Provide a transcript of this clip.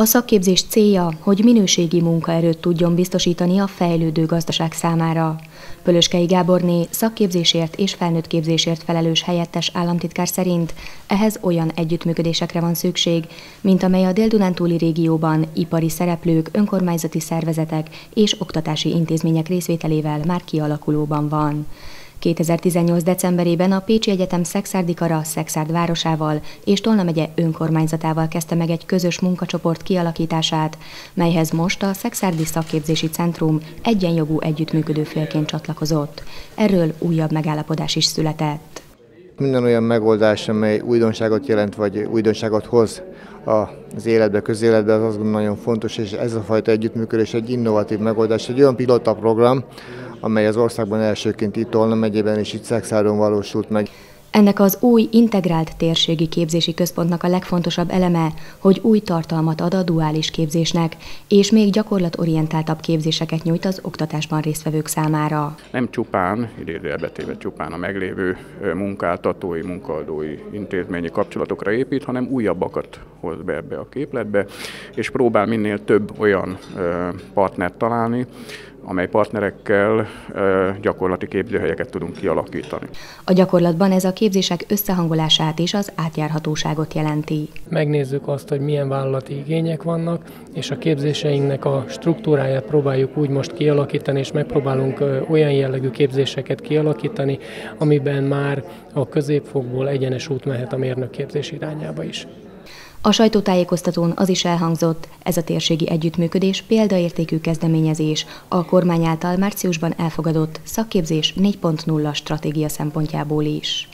A szakképzés célja, hogy minőségi munkaerőt tudjon biztosítani a fejlődő gazdaság számára. Pölöskei Gáborné szakképzésért és felnőttképzésért felelős helyettes államtitkár szerint ehhez olyan együttműködésekre van szükség, mint amely a Dél-Dunántúli régióban ipari szereplők, önkormányzati szervezetek és oktatási intézmények részvételével már kialakulóban van. 2018. decemberében a Pécsi Egyetem Szexárdi Kara Szexárd városával és Tolna megye önkormányzatával kezdte meg egy közös munkacsoport kialakítását, melyhez most a Szexárdi Szakképzési Centrum egyenjogú együttműködő félként csatlakozott. Erről újabb megállapodás is született. Minden olyan megoldás, amely újdonságot jelent, vagy újdonságot hoz az életbe, közéletbe, az azt gondolom nagyon fontos, és ez a fajta együttműködés egy innovatív megoldás, egy olyan pilota program, amely az országban elsőként itt Tolna megyében és itt Szexáron valósult meg. Ennek az új integrált térségi képzési központnak a legfontosabb eleme, hogy új tartalmat ad a duális képzésnek, és még gyakorlatorientáltabb képzéseket nyújt az oktatásban résztvevők számára. Nem csupán, idézőjelbetéve csupán a meglévő munkáltatói, munkaadói intézményi kapcsolatokra épít, hanem újabbakat hoz be ebbe a képletbe, és próbál minél több olyan partnert találni, amely partnerekkel gyakorlati képzőhelyeket tudunk kialakítani. A gyakorlatban ez a képzések összehangolását és az átjárhatóságot jelenti. Megnézzük azt, hogy milyen vállalati igények vannak, és a képzéseinknek a struktúráját próbáljuk úgy most kialakítani, és megpróbálunk olyan jellegű képzéseket kialakítani, amiben már a középfokból egyenes út mehet a mérnökképzés irányába is. A sajtótájékoztatón az is elhangzott, ez a térségi együttműködés példaértékű kezdeményezés a kormány által márciusban elfogadott szakképzés 4.0 stratégia szempontjából is.